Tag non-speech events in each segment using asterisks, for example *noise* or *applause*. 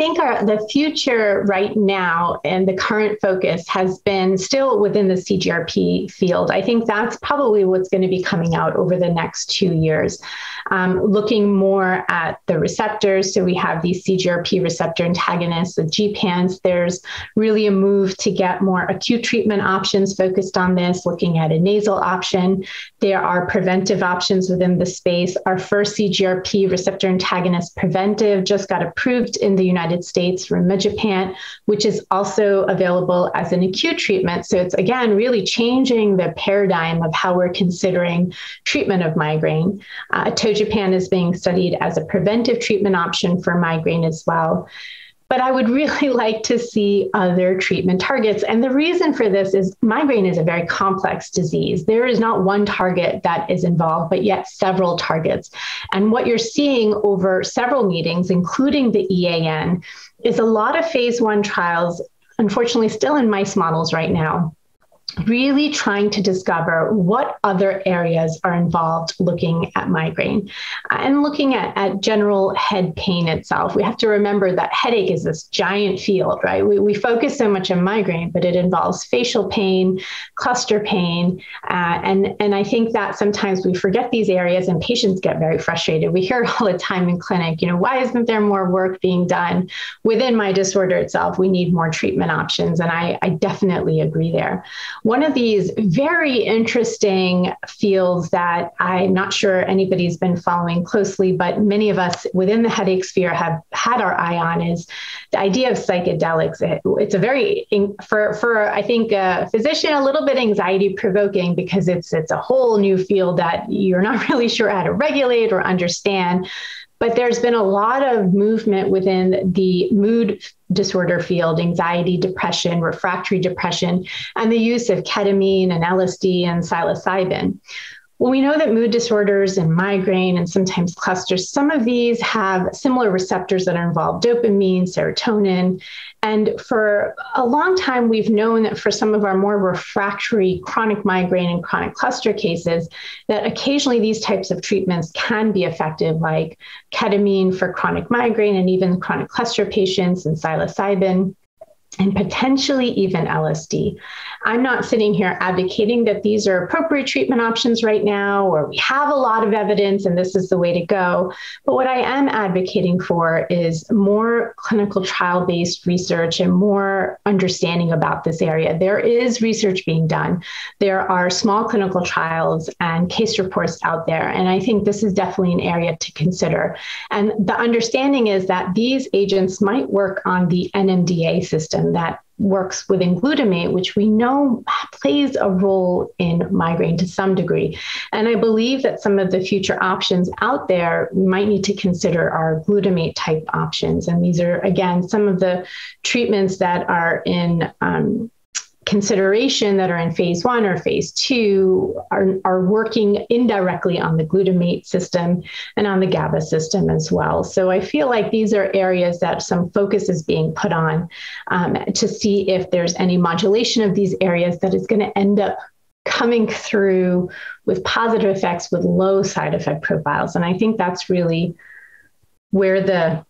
think our, the future right now and the current focus has been still within the CGRP field. I think that's probably what's going to be coming out over the next two years, um, looking more at the receptors. So we have these CGRP receptor antagonists, the gepants. There's really a move to get more acute treatment options focused on this, looking at a nasal option. There are preventive options within the space. Our first CGRP receptor antagonist preventive just got approved in the United States, rimegepant, which is also available as an acute treatment. So it's again really changing the paradigm of how we're considering treatment of migraine. Uh, atogepant is being studied as a preventive treatment option for migraine as well but I would *laughs* really like to see other treatment targets. And the reason for this is migraine is a very complex disease. There is not one target that is involved, but yet several targets. And what you're seeing over several meetings, including the EAN, is a lot of phase one trials, unfortunately, still in mice models right now really trying to discover what other areas are involved looking at migraine and looking at, at general head pain itself. We have to remember that headache is this giant field, right? We, we focus so much on migraine, but it involves facial pain, cluster pain. Uh, and, and I think that sometimes we forget these areas and patients get very frustrated. We hear all the time in clinic, you know, why isn't there more work being done within my disorder itself? We need more treatment options. And I, I definitely agree there one of these very interesting fields that I'm not sure anybody's been following closely, but many of us within the headache sphere have had our eye on is the idea of psychedelics. It, it's a very, for, for I think a physician, a little bit anxiety provoking because it's, it's a whole new field that you're not *laughs* really sure how to regulate or understand. But there's been a lot of movement within the mood disorder field, anxiety, depression, refractory depression, and the use of ketamine and LSD and psilocybin. Well, we know that mood disorders and migraine and sometimes clusters, some of these have similar receptors that are involved dopamine, serotonin. And for a long time, we've known that for some of our more refractory chronic migraine and chronic cluster cases, that occasionally these types of treatments can be effective, like ketamine for chronic migraine and even chronic cluster patients and psilocybin and potentially even LSD. I'm not sitting here advocating that these are appropriate treatment options right now, or we have a lot of evidence and this is the way to go. But what I am advocating for is more clinical trial based research and more understanding about this area. There is research being done, there are small clinical trials and case reports out there. And I think this is definitely an area to consider. And the understanding is that these agents might work on the NMDA system system that works within glutamate, which we know plays a role in migraine to some degree. And I believe that some of the future options out there might need to consider are glutamate type options. And these are, again, some of the treatments that are in. Um, consideration that are in phase one or phase two are, are working indirectly on the glutamate system and on the GABA system as well. So I feel like these are areas that some focus is being put on um, to see if there's any modulation of these areas that is going to end up coming through with positive effects with low side effect profiles. And I think that's really where the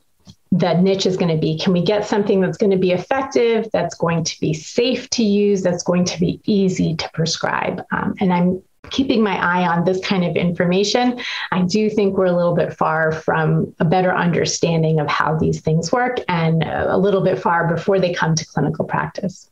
that niche is going to be. Can we get something that's going to be effective that's going to be safe to use that's going to be easy to prescribe? Um, and i'm keeping my eye on this kind of information. I do think we're a little bit far from a better understanding of how these things work and a little bit far before they come to clinical practice